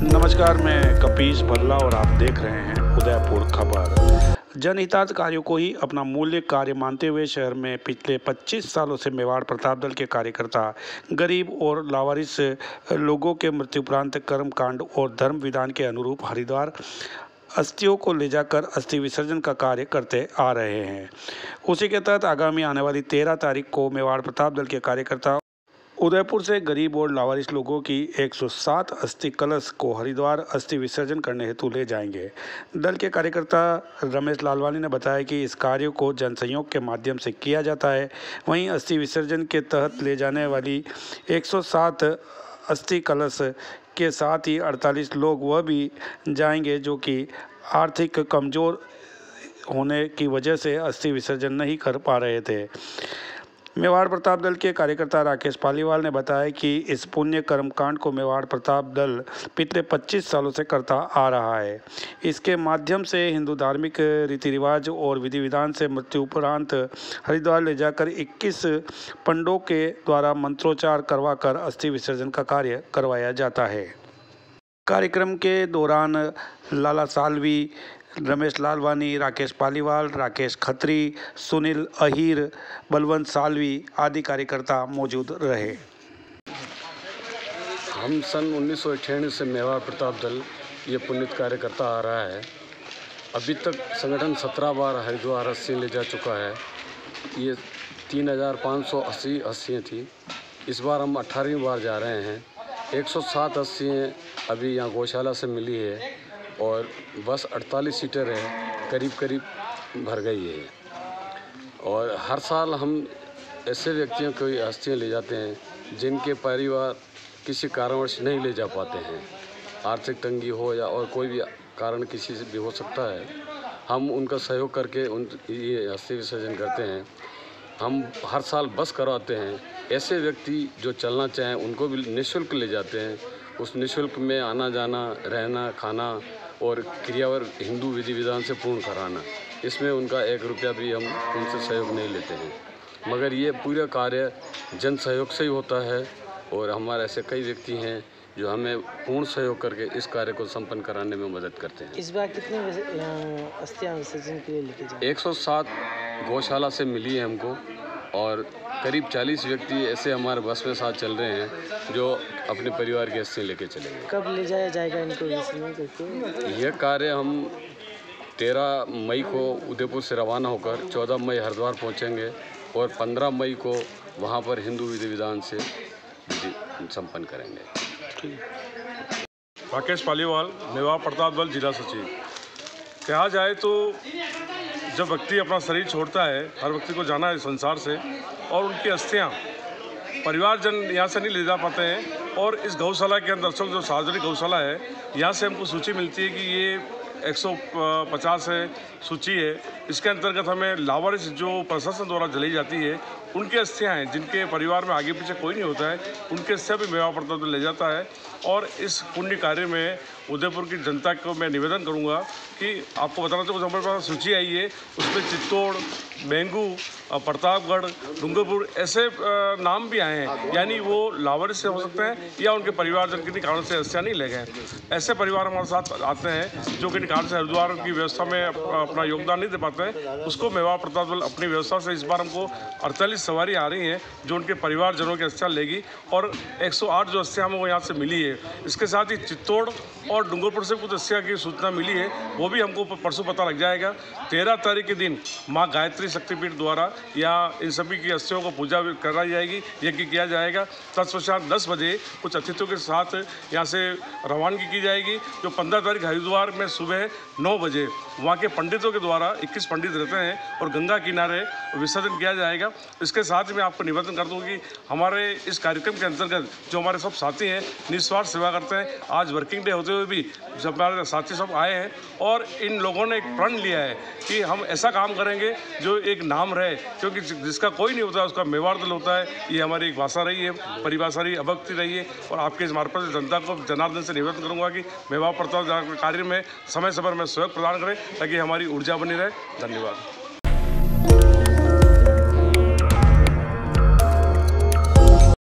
नमस्कार, मैं कपीश भल्ला और आप देख रहे हैं उदयपुर खबर। जनहितार्थ कार्यों को ही अपना मूल्य कार्य मानते हुए शहर में पिछले 25 सालों से मेवाड़ प्रताप दल के कार्यकर्ता, गरीब और लावारिस लोगों के मृत्युपरांत कर्म कांड और धर्म विधान के अनुरूप हरिद्वार अस्थियों को ले जाकर अस्थि विसर्जन का कार्य करते आ रहे हैं। उसी के तहत आगामी आने वाली तेरह तारीख को मेवाड़ प्रताप दल के कार्यकर्ता उदयपुर से गरीब और लावारिस लोगों की 107 अस्थि कलश को हरिद्वार अस्थि विसर्जन करने हेतु ले जाएँगे। दल के कार्यकर्ता रमेश लालवानी ने बताया कि इस कार्य को जनसहयोग के माध्यम से किया जाता है। वहीं अस्थि विसर्जन के तहत ले जाने वाली 107 अस्थि कलश के साथ ही 48 लोग वह भी जाएँगे जो कि आर्थिक कमज़ोर होने की वजह से अस्थि विसर्जन नहीं कर पा रहे थे। मेवाड़ प्रताप दल के कार्यकर्ता राकेश पालीवाल ने बताया कि इस पुण्य कर्मकांड को मेवाड़ प्रताप दल पिछले 25 सालों से करता आ रहा है। इसके माध्यम से हिंदू धार्मिक रीति रिवाज और विधि विधान से मृत्यु उपरांत हरिद्वार ले जाकर 21 पंडों के द्वारा मंत्रोच्चार करवाकर अस्थि विसर्जन का कार्य करवाया जाता है। कार्यक्रम के दौरान लाला सालवी रमेश लालवानी, राकेश पालीवाल, राकेश खत्री, सुनील अहीर, बलवंत सालवी आदि कार्यकर्ता मौजूद रहे। हम सन उन्नीस सौ अट्ठानवे से मेवाड़ प्रताप दल, ये पुण्य कार्य करता आ रहा है। अभी तक संगठन सत्रह बार हरिद्वार अस्सी ले जा चुका है। ये तीन हज़ार पाँच सौ अस्सी अस्सियाँ थी। इस बार हम अट्ठारहवीं बार जा रहे हैं। 107 अस्सियाँ अभी यहाँ गौशाला से मिली है। और बस 48 सीटर है। करीब करीब भर गई है। और हर साल हम ऐसे व्यक्तियों को अस्थियाँ ले जाते हैं, जिनके परिवार किसी कारणवश नहीं ले जा पाते हैं। आर्थिक तंगी हो या और कोई भी कारण किसी से भी हो सकता है, हम उनका सहयोग करके उन ये अस्थि विसर्जन करते हैं। हम हर साल बस करवाते हैं। ऐसे व्यक्ति जो चलना चाहें, उनको भी निःशुल्क ले जाते हैं। उस निःशुल्क में आना जाना, रहना, खाना और क्रियावर हिंदू विधि विधान से पूर्ण कराना। इसमें उनका एक रुपया भी हम उनसे सहयोग नहीं लेते हैं। मगर ये पूरा कार्य जन सहयोग से ही होता है और हमारे ऐसे कई व्यक्ति हैं जो हमें पूर्ण सहयोग करके इस कार्य को संपन्न कराने में मदद करते हैं। इस बार कितने अस्थियाँ विसर्जन के लिए लेके जाए? 107 गौशाला से मिली है हमको। और करीब 40 व्यक्ति ऐसे हमारे बस में साथ चल रहे हैं जो अपने परिवार के हिस्से लेके चलेंगे कब ले जाया जाएगा इनको यह कार्य हम तेरह मई को उदयपुर से रवाना होकर चौदह मई हरिद्वार पहुँचेंगे और पंद्रह मई को वहाँ पर हिंदू विधि विधान से संपन्न करेंगे। राकेश पालीवाल मेवा प्रताप दल जिला सचिव। कहा जाए तो जब व्यक्ति अपना शरीर छोड़ता है, हर व्यक्ति को जाना है संसार से, और उनकी अस्थियाँ परिवारजन यहाँ से नहीं ले जा पाते हैं, और इस गौशाला के अंदर जो सार्वजनिक गौशाला है, यहाँ से हमको सूची मिलती है कि ये 150 है, सूची है। इसके अंतर्गत हमें लावारिस जो प्रशासन द्वारा जलाई जाती है उनकी अस्थियाँ हैं, जिनके परिवार में आगे पीछे कोई नहीं होता है, उनके अस्थियाँ भी मेवा पड़ता ले जाता है। और इस पुण्य कार्य में उदयपुर की जनता को मैं निवेदन करूँगा कि आपको बताना चाहूँ हमारे पास सूची आई है, उसमें चित्तौड़ बेंगू प्रतापगढ़, डूंगरपुर ऐसे नाम भी आए हैं। यानी वो लावर से हो सकते हैं या उनके परिवारजन किसी कारण से हस्तियाँ नहीं ले गए ऐसे परिवार हमारे साथ आते हैं, जो किसी कारण से हरिद्वार की व्यवस्था में अपना योगदान नहीं दे पाते हैं, उसको मेवा प्रताप अपनी व्यवस्था से इस बार हमको अड़तालीस सवारी आ रही हैं जो उनके परिवारजनों की हस्तियाँ लेगी और एक सौ आठ जो हस्तियाँ हमें यहाँ से मिली है। इसके साथ ही चित्तौड़ और डूंगरपुर से कुछ हस्तियाँ की सूचना मिली है, वो भी हमको परसों पता लग जाएगा। तेरह तारीख के दिन माँ गायत्री शक्तिपीठ द्वारा या इन सभी की अस्थियों को पूजा कराई जाएगी, यज्ञ किया जाएगा। तत्पश्चात दस बजे कुछ अतिथियों के साथ यहाँ से रवानगी की जाएगी, जो पंद्रह तारीख हरिद्वार में सुबह नौ बजे वहाँ के पंडितों के द्वारा इक्कीस पंडित रहते हैं और गंगा किनारे विसर्जन किया जाएगा। इसके साथ ही मैं आपको निवेदन कर दूँ कि हमारे इस कार्यक्रम के अंतर्गत जो हमारे सब साथी हैं, निस्वार्थ सेवा करते हैं। आज वर्किंग डे होते हुए भी जब हमारे साथी सब आए हैं और इन लोगों ने एक प्रण लिया है कि हम ऐसा काम करेंगे जो एक नाम रहे, क्योंकि जिसका कोई नहीं होता, उसका मेवाड़ दल होता है। ये हमारी एक भाषा रही है, परिभाषा रही अभक्ति रही है और आपके इस मार्फत जनता को जनार्दन से निवेदन करूँगा कि मेवा प्रताप कार्य में समय समय में सहयोग प्रदान करें, ताकि हमारी ऊर्जा बनी रहे। धन्यवाद।